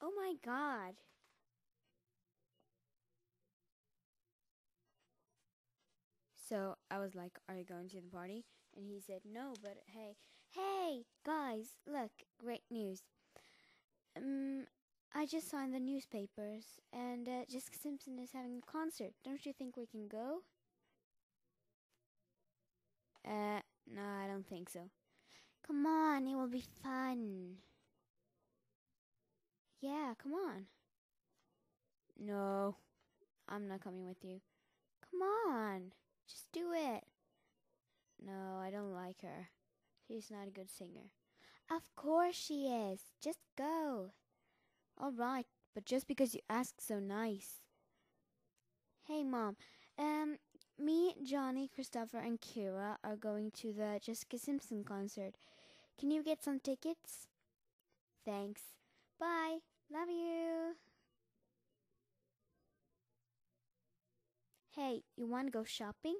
Oh my god. So I was like, Are you going to the party? And he said, No, but hey, hey, guys, look, great news. Um, I just in the newspapers, and uh, Jessica Simpson is having a concert. Don't you think we can go? Uh, no, I don't think so. Come on, it will be fun. Yeah, come on. No, I'm not coming with you. Come on, just do it. No, I don't like her. She's not a good singer. Of course she is. Just go. All right, but just because you ask so nice. Hey, Mom. Um, me, Johnny, Christopher, and Kira are going to the Jessica Simpson concert. Can you get some tickets? Thanks. Bye. Love you. Hey, you want to go shopping?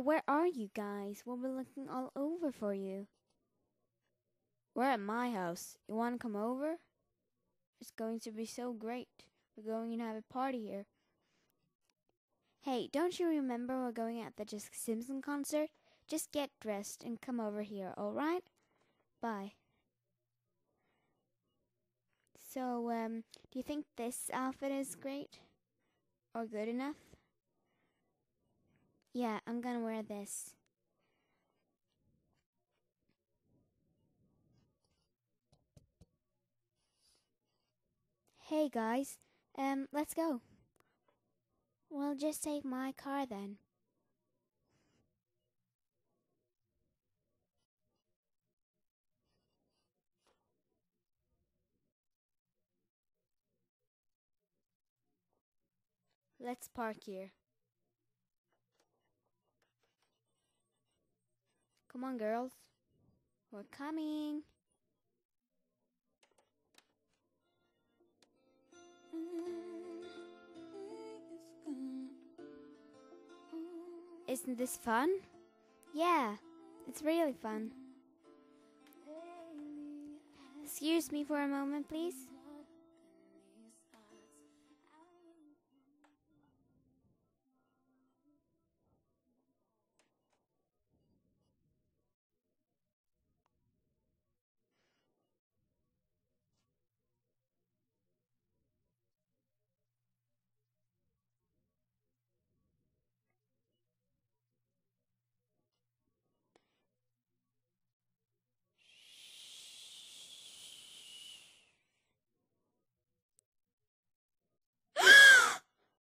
Where are you guys? We'll be looking all over for you. We're at my house. You want to come over? It's going to be so great. We're going to have a party here. Hey, don't you remember we're going at the Jessica Simpson concert? Just get dressed and come over here, alright? Bye. So, um, do you think this outfit is great? Or good enough? Yeah, I'm gonna wear this. Hey guys, um, let's go. Well, just take my car then. Let's park here. Come on, girls. We're coming. Isn't this fun? Yeah, it's really fun. Excuse me for a moment, please.